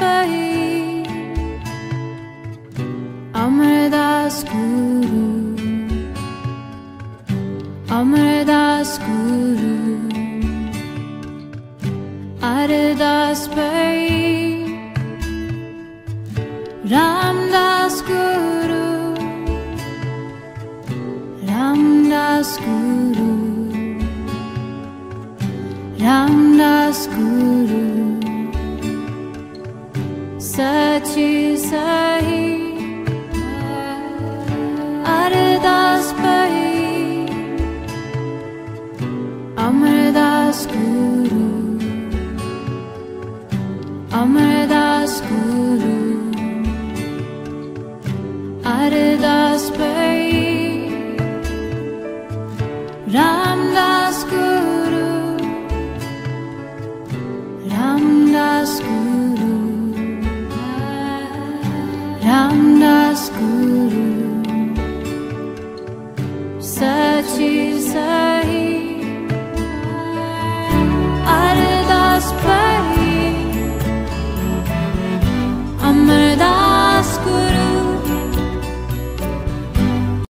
Bay Amredas Guru. Amredas Guru. Aredas Bay Ramdas Guru. Ramdas Guru. Ramdas Guru. Sais-tu, sais Ardas pai Amardas guru Amardas guru Ardas pai Ram Ramdas Guru Such is